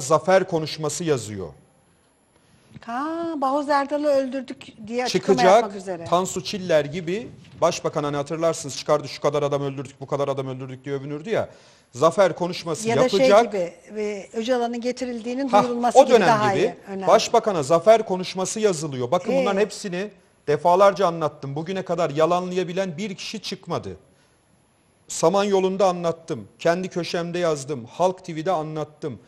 zafer konuşması yazıyor. Ha, Bahoz Erdal'ı öldürdük diye açıklama Çıkacak yapmak üzere. Tansu Çiller gibi başbakan hani hatırlarsınız çıkardı şu kadar adam öldürdük bu kadar adam öldürdük diye övünürdü ya. Zafer konuşması ya da yapacak. şey gibi ve Öcalan'ın getirildiğinin Hah, duyurulması o gibi dönem daha gibi iyi. önemli. başbakana zafer konuşması yazılıyor. Bakın Ee? bunların hepsini defalarca anlattım. Bugüne kadar yalanlayabilen bir kişi çıkmadı. Samanyolu'nda anlattım. Kendi köşemde yazdım. Halk TV'de anlattım.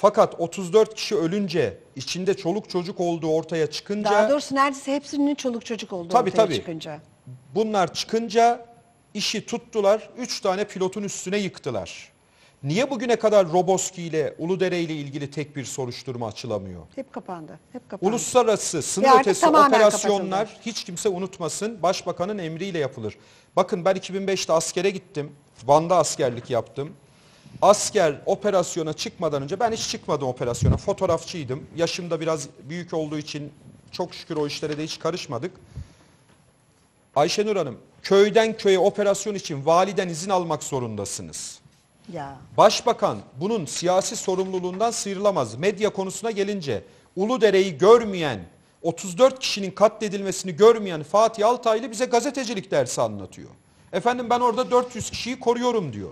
Fakat 34 kişi ölünce içinde çoluk çocuk olduğu ortaya çıkınca Daha doğrusu neredeyse hepsinin çoluk çocuk olduğu Tabii, ortaya tabii. çıkınca. bunlar çıkınca işi tuttular. 3 tane pilotun üstüne yıktılar. Niye bugüne kadar Roboski ile Uludere ile ilgili tek bir soruşturma açılamıyor? Hep kapandı. Hep kapandı. Uluslararası sınır artık ötesi operasyonlar kapatıldı. hiç kimse unutmasın başbakanın emriyle yapılır. Bakın ben 2005'te askere gittim. Van'da askerlik yaptım. Asker operasyona çıkmadan önce ben hiç çıkmadım operasyona. Fotoğrafçıydım. Yaşım da biraz büyük olduğu için çok şükür o işlere de hiç karışmadık. Ayşenur Hanım köyden köye operasyon için validen izin almak zorundasınız. Ya. Başbakan bunun siyasi sorumluluğundan sıyrılamaz. Medya konusuna gelince Uludere'yi görmeyen, 34 kişinin katledilmesini görmeyen Fatih Altaylı bize gazetecilik dersi anlatıyor. Efendim ben orada 400 kişiyi koruyorum diyor.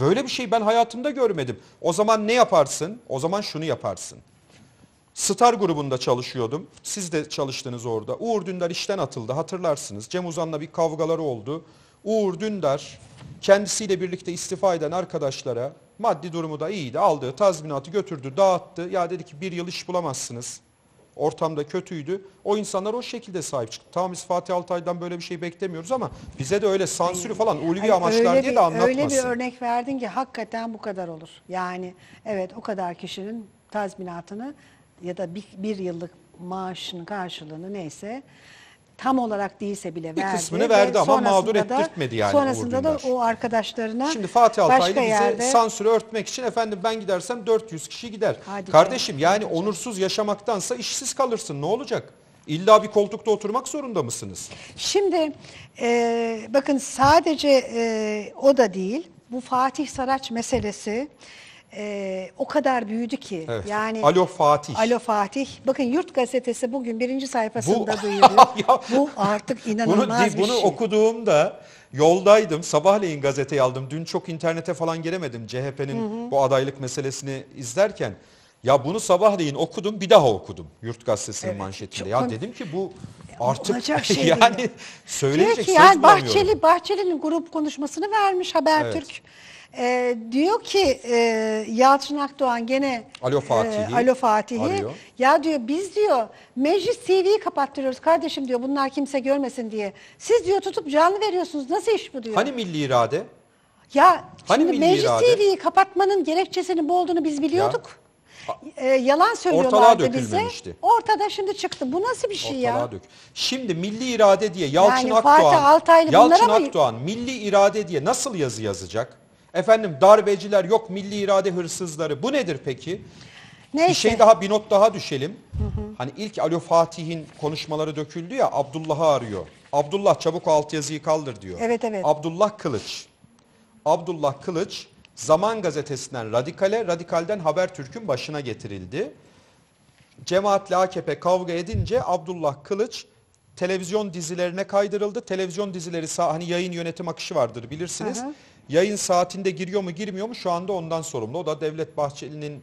Böyle bir şey ben hayatımda görmedim. O zaman ne yaparsın? O zaman şunu yaparsın. Star grubunda çalışıyordum. Siz de çalıştınız orada. Uğur Dündar işten atıldı hatırlarsınız. Cem Uzan'la bir kavgaları oldu. Uğur Dündar kendisiyle birlikte istifa eden arkadaşlara maddi durumu da iyiydi. Aldığı tazminatı götürdü dağıttı. Ya dedi ki bir yıl iş bulamazsınız. Ortamda kötüydü. O insanlar o şekilde sahip çıktı. Tamam biz Fatih Altay'dan böyle bir şey beklemiyoruz ama bize de öyle sansürü falan ulvi Hani amaçlar diye de anlatmasın. Öyle bir örnek verdin ki hakikaten bu kadar olur. Yani evet o kadar kişinin tazminatını ya da bir, bir yıllık maaşının karşılığını neyse tam olarak değilse bile Bir verdi. kısmını ve verdi ama mağdur ettirtmedi yani Uğur Sonrasında da o arkadaşlarına Şimdi Fatih Altaylı bize yerde sansürü örtmek için efendim ben gidersem 400 kişi gider. Hadi Kardeşim canım, yani onursuz yaşamaktansa işsiz kalırsın ne olacak? İlla bir koltukta oturmak zorunda mısınız? Şimdi e, bakın sadece e, o da değil. Bu Fatih Saraç meselesi e, o kadar büyüdü ki. Evet. Yani Alo Fatih. Alo Fatih. Bakın Yurt Gazetesi bugün birinci sayfasında Bu- duyuruyor. Ya, bu artık Bunu, inanılmaz bir bunu şey. okuduğumda yoldaydım. Sabahleyin gazeteyi aldım. Dün çok internete falan giremedim CHP'nin bu adaylık meselesini izlerken. Ya bunu sabahleyin okudum bir daha okudum Yurt Gazetesi'nin Evet, manşetinde. çok Ya dedim ki bu artık olacak şey yani değil. söyleyecek Diyor ki söz yani bulamıyorum. Bahçeli, Bahçeli'nin grup konuşmasını vermiş Habertürk. Ee, diyor ki e, Yalçın Akdoğan gene Alo Fatih'i e, Alo Fatih'i arıyor. ya diyor biz diyor meclis TV'yi kapattırıyoruz kardeşim diyor bunlar kimse görmesin diye. Siz diyor tutup canlı veriyorsunuz nasıl iş bu diyor. Hani milli irade? Ya Hani şimdi milli Meclis irade? TV'yi kapatmanın gerekçesinin bu olduğunu biz biliyorduk. Ee, yalan söylüyorlardı bize. dökülmemişti. Ortada şimdi çıktı. Bu nasıl bir şey ya? Ortalığa dök. Şimdi milli irade diye Yalçın Yani Fatih Akdoğan, Altaylı Yalçın bunlara mı- Akdoğan milli irade diye nasıl yazı yazacak? Efendim darbeciler yok milli irade hırsızları. Bu nedir peki? Neyse. Bir şey daha bir not daha düşelim. Hani ilk Alo Fatih'in konuşmaları döküldü ya Abdullah'ı arıyor. Abdullah çabuk o altyazıyı kaldır diyor. Evet, evet. Abdullah Kılıç. Abdullah Kılıç Zaman Gazetesi'nden Radikale, Radikal'den Habertürk'ün başına getirildi. Cemaatle AKP kavga edince Abdullah Kılıç televizyon dizilerine kaydırıldı. Televizyon dizileri hani yayın yönetim akışı vardır bilirsiniz. Hı hı. Yayın saatinde giriyor mu girmiyor mu şu anda ondan sorumlu. O da Devlet Bahçeli'nin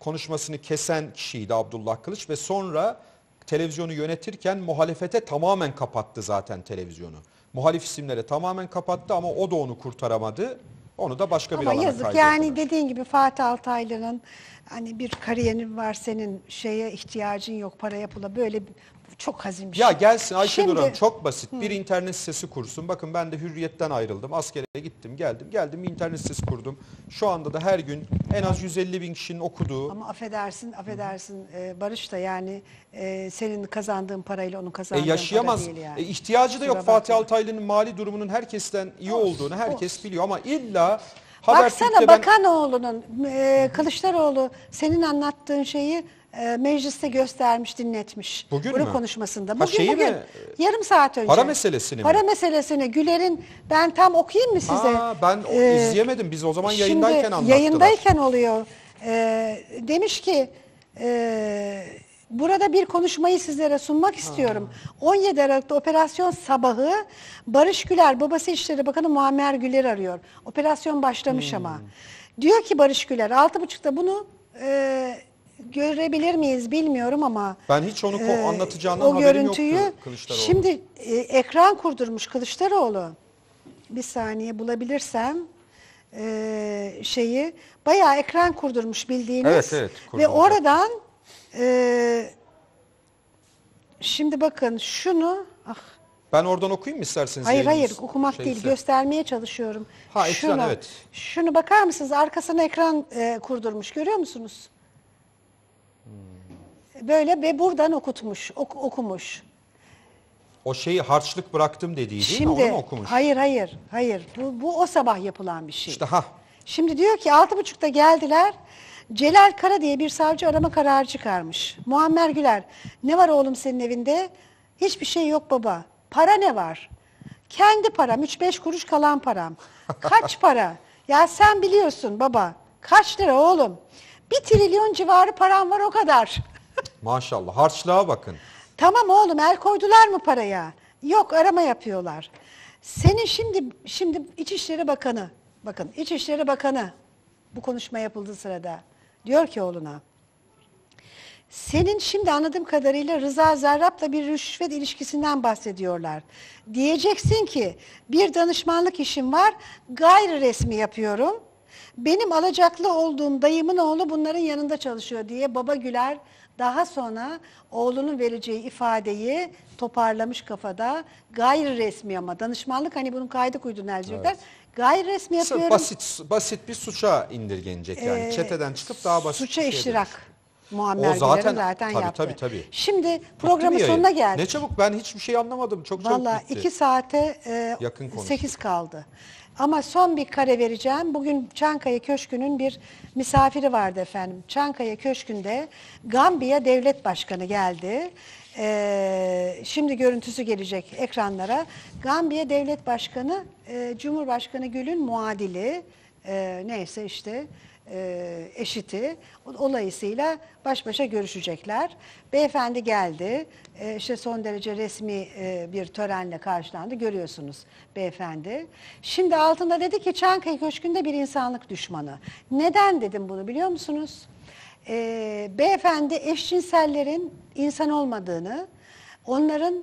konuşmasını kesen kişiydi Abdullah Kılıç ve sonra televizyonu yönetirken muhalefete tamamen kapattı zaten televizyonu. Muhalif isimlere tamamen kapattı ama o da onu kurtaramadı. Onu da başka bir Ama alana yazık yani dediğin gibi Fatih Altaylı'nın hani bir kariyerin var senin şeye ihtiyacın yok paraya pula böyle çok hazin bir Ya şey. gelsin Ayşenur Hanım çok basit. Bir internet sitesi kursun. Bakın ben de hürriyetten ayrıldım. Askere gittim geldim. Geldim bir internet sitesi kurdum. Şu anda da her gün en az 150 bin kişinin okuduğu. Ama affedersin, affedersin e, Barış da yani e, senin kazandığın parayla onun E kazandığı yaşayamaz. para değil yani. E ihtiyacı da yok. Kusura Fatih. Altaylı'nın mali durumunun herkesten iyi Olsun, olduğunu herkes olsun. biliyor ama illa Baksana Habertürk'te ben Bakanoğlu'nun, e, Kılıçdaroğlu senin anlattığın şeyi e, mecliste göstermiş, dinletmiş. Bugün Grup mü? konuşmasında. Ha, Bugün, şeyi bugün. mi? Yarım saat önce. Para meselesini mi? Para meselesini. Güler'in, ben tam okuyayım mı size? Aa, ben o Ee, izleyemedim. Biz o zaman yayındayken Şimdi anlattılar. yayındayken oluyor. e, demiş ki e, burada bir konuşmayı sizlere sunmak istiyorum. 17 Aralık'ta operasyon sabahı Barış Güler babası İçişleri Bakanı Muammer Güler arıyor. Operasyon başlamış ama. Diyor ki Barış Güler 6.30'da bunu e, görebilir miyiz bilmiyorum ama Ben hiç onu ko- e, anlatacağından o haberim görüntüyü yoktu Kılıçdaroğlu. şimdi e, ekran kurdurmuş Kılıçdaroğlu. Bir saniye bulabilirsem e, şeyi bayağı ekran kurdurmuş bildiğiniz. Evet, evet, Ve kurduracak. oradan e, şimdi bakın şunu ah, Ben oradan okuyayım mı isterseniz? hayır hayır yayınımız okumak değil şeyse? göstermeye çalışıyorum. Ha, ekran, şunu, evet. Şunu bakar mısınız arkasına ekran e, kurdurmuş görüyor musunuz? Böyle ve buradan okutmuş ok- okumuş. O şeyi harçlık bıraktım dediği değil mi? Şimdi Onu mu okumuş? hayır hayır hayır bu, bu o sabah yapılan bir şey. İşte ha. Şimdi diyor ki altı buçukta geldiler. Celal Kara diye bir savcı arama kararı çıkarmış. Muammer Güler ne var oğlum senin evinde? Hiçbir şey yok baba. Para ne var? Kendi param 3-5 kuruş kalan param. Kaç para? Ya sen biliyorsun baba. Kaç lira oğlum? Bir trilyon civarı param var o kadar. Maşallah. Harçlığa bakın. Tamam oğlum el koydular mı paraya? Yok arama yapıyorlar. Senin şimdi şimdi İçişleri Bakanı bakın İçişleri Bakanı bu konuşma yapıldığı sırada diyor ki oğluna senin şimdi anladığım kadarıyla Rıza Zarrab'la bir rüşvet ilişkisinden bahsediyorlar. Diyeceksin ki bir danışmanlık işim var gayri resmi yapıyorum. Benim alacaklı olduğum dayımın oğlu bunların yanında çalışıyor diye baba Güler daha sonra oğlunun vereceği ifadeyi toparlamış kafada. Gayri resmi ama danışmanlık hani bunun kaydı kuyduğunu elecekler. Gayri resmi yapıyorum. basit basit bir suça indirgenecek yani. Ee, Çeteden çıkıp daha basit Suça bir şeye iştirak. dönüşecek. Muammer O zaten- zaten, tabii, yaptı. tabii, tabii. Şimdi programın sonuna geldik. Ne çabuk ben hiçbir şey anlamadım. Çok çabuk Valla bitti. iki saate e, Yakın konuştuk. 8 kaldı. Ama son bir kare vereceğim. Bugün Çankaya Köşkü'nün bir misafiri vardı efendim. Çankaya Köşkü'nde Gambiya Devlet Başkanı geldi. E, şimdi görüntüsü gelecek ekranlara. Gambiya Devlet Başkanı e, Cumhurbaşkanı Gül'ün muadili. E, neyse işte e, eşiti. Dolayısıyla baş başa görüşecekler. Beyefendi geldi. E, işte son derece resmi e, bir törenle karşılandı. Görüyorsunuz beyefendi. Şimdi altında dedi ki Çankaya Köşkü'nde bir insanlık düşmanı. Neden dedim bunu biliyor musunuz? E, beyefendi eşcinsellerin insan olmadığını, onların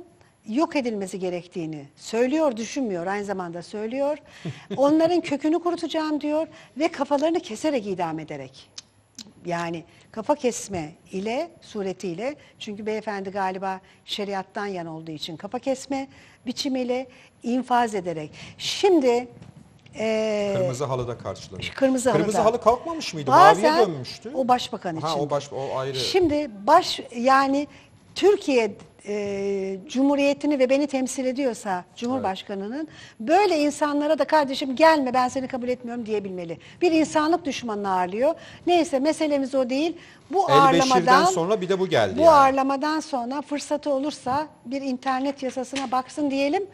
yok edilmesi gerektiğini söylüyor, düşünmüyor, aynı zamanda söylüyor. Onların kökünü kurutacağım diyor ve kafalarını keserek idam ederek. Yani kafa kesme ile suretiyle çünkü beyefendi galiba şeriattan yan olduğu için kafa kesme biçimiyle infaz ederek. Şimdi eee Kırmızı halıda karşılanıyor. Kırmızı halıda. Kırmızı halı kalkmamış mıydı? Bazen Maviye dönmüştü. O başbakan için. Ha o baş o ayrı. Şimdi baş yani Türkiye e, Cumhuriyetini ve beni temsil ediyorsa Cumhurbaşkanının böyle insanlara da kardeşim gelme ben seni kabul etmiyorum diyebilmeli. Bir insanlık düşmanını ağırlıyor. Neyse meselemiz o değil. Bu El Beşir'den ağırlamadan sonra bir de bu geldi Bu yani. ağırlamadan sonra fırsatı olursa bir internet yasasına baksın diyelim.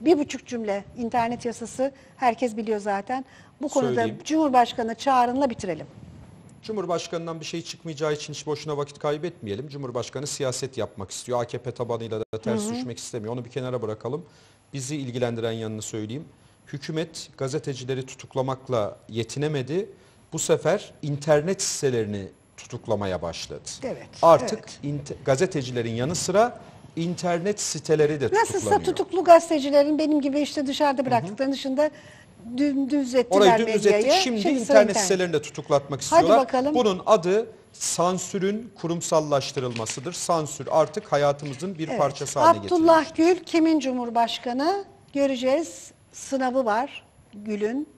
Bir buçuk cümle internet yasası herkes biliyor zaten. Bu konuda Söyleyeyim. Cumhurbaşkanı çağrınla bitirelim. Cumhurbaşkanından bir şey çıkmayacağı için hiç boşuna vakit kaybetmeyelim. Cumhurbaşkanı siyaset yapmak istiyor. AKP tabanıyla da ters düşmek istemiyor. Onu bir kenara bırakalım. Bizi ilgilendiren yanını söyleyeyim. Hükümet gazetecileri tutuklamakla yetinemedi. Bu sefer internet sitelerini tutuklamaya başladı. Evet, Artık evet. gazetecilerin yanı sıra internet siteleri de Nasılsa tutuklanıyor. tutuklu gazetecilerin benim gibi işte dışarıda bıraktıklarının dışında dümdüz ettiler Orayı dümdüz medyayı. ettik. Şimdi, sıra internet sitelerini de tutuklatmak istiyorlar. bakalım. Bunun adı sansürün kurumsallaştırılmasıdır. Sansür artık hayatımızın bir Evet. parçası haline getirilmiş. Abdullah Gül kimin cumhurbaşkanı? Göreceğiz. Sınavı var Gül'ün.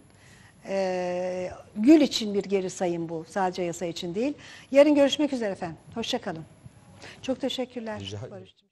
Ee, Gül için bir geri sayım bu. Sadece yasa için değil. Yarın görüşmek üzere efendim. Hoşçakalın. Çok teşekkürler. Rica. Barış'cığım.